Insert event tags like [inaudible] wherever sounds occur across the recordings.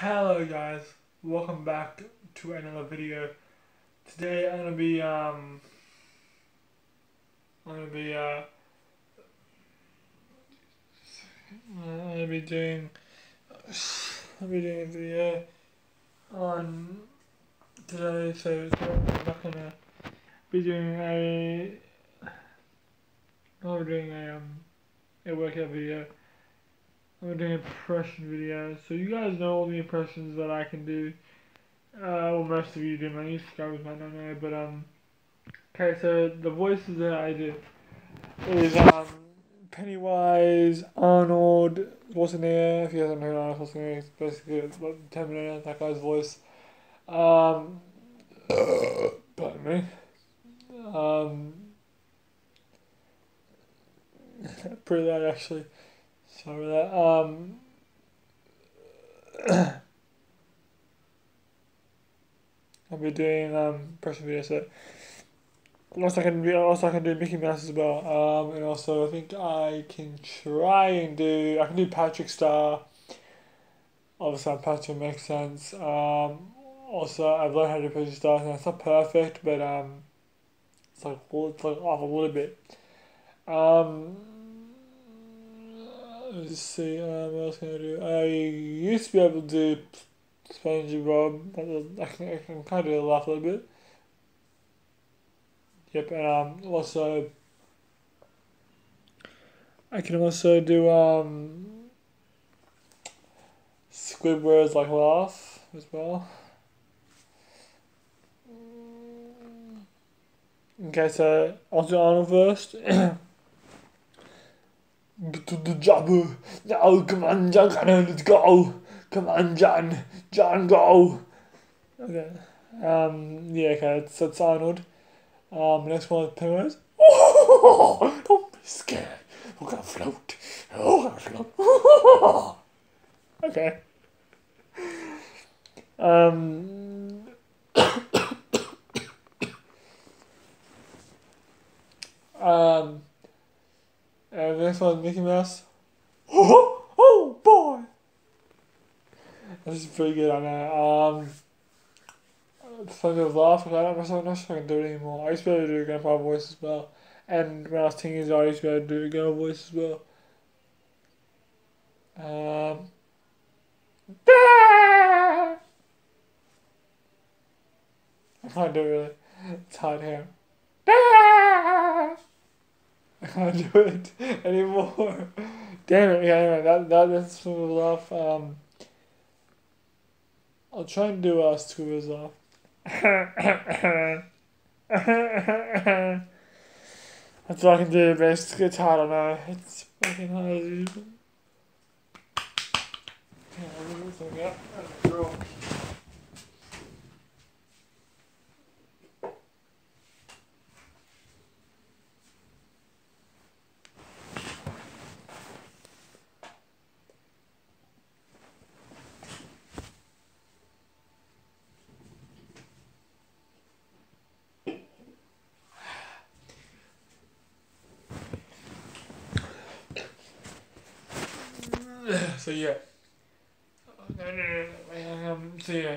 Hello guys, welcome back to another video. Today I'm gonna be um I'm gonna be uh I'm gonna be doing I'll be doing a video on today so I'm not gonna be doing a I'll be doing a um a workout video. I'm doing an impression video. So you guys know all the impressions that I can do. Uh, well, most of you do. My subscribers might not know, but um. Okay, so the voices that I do is um Pennywise, Arnold Schwarzenegger. If you haven't heard Arnold Schwarzenegger, it's basically it's like Terminator, that guy's voice. Um, pardon me. Um, [laughs] pretty loud actually. Sorry that. Um, [clears throat] I'll be doing um person video so also I can do also I can do Mickey Mouse as well. Um, and also I think I can try and do I can do Patrick Star. Obviously, Patrick makes sense. Um, also I've learned how to do Patrick Star, and it's not perfect, but um, it's like it's like off a little bit. Um, see, um, what else can I do? I used to be able to do SpongeBob. I can, I can kind of laugh a little bit. Yep, and um, also I can also do um Squidward's like laugh as well. Okay, so I'll do Arnold first. [clears throat] To the job. Now, come on, John, let's go. Come on, John. John, go. Okay. Um, yeah, okay, that's, that's Arnold. Um, next one is Pennywise. Oh, don't be scared. We're gonna float. Oh, we're gonna float. [laughs] okay. Um. And the next one Mickey Mouse. Oh, oh boy. This is pretty good, I know. Um. Funny of laugh, I don't, I'm not sure I can do it anymore. I used to be able to do a grandpa voice as well. And when I was 10 years old, I used to be able to do a girl voice as well. Um. I can't do it really. It's hard here. I [laughs] can't do it anymore. Damn it, yeah, anyway, that, that, that's some of the. Um, I'll try and do uh, Scuba's laugh. That's all I can do, basically. It's hard, I know. It's fucking hard, dude. Yeah, so yeah. Um, so yeah.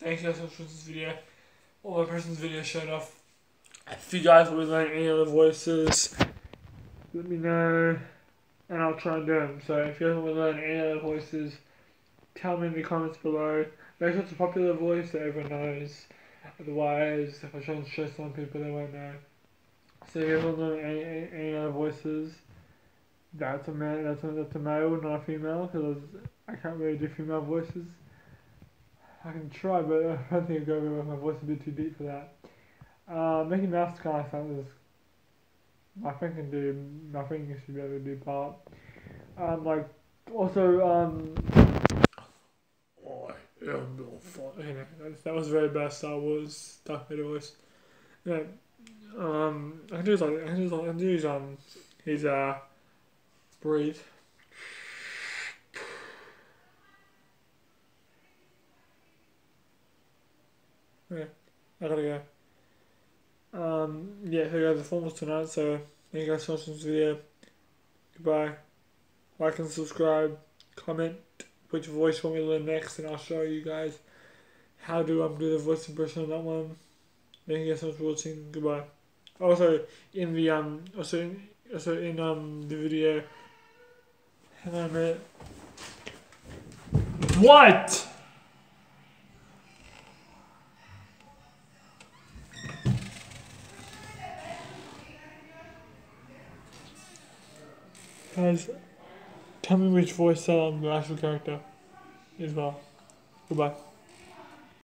Thank you guys for this video. All my person's video showed off. If you guys to learn any other voices, let me know and I'll try and do them. So if you guys want to learn any other voices, tell me in the comments below. Make sure it's a popular voice that everyone knows. Otherwise, if I try and show some people, they won't know. So if you guys want to learn any, any, any other voices, that's a man. That's a, that's a male, not a female, because I can't really do female voices. I can try, but [laughs] I don't think I'll go with my voice would be too deep for that. Uh, Mickey Mouse kind of sounds. I think can do. Think you should be able to do part. Um, like also um. Oh, yeah, anyway, that was very best Star Wars Darth Vader voice. Yeah. Um, I can do like I can do I can do his um his uh Breathe. Yeah, I gotta go. Um, yeah, here goes the form tonight, so thank you guys for watching this video. Goodbye. Like and subscribe, comment which voice you want me to learn next, and I'll show you guys how to um, do the voice impression on that one. Thank you guys so much for watching. Goodbye. Also, in the um, also in, also in um the video. What? Guys, tell me which voice I'm the actual character is well. Goodbye.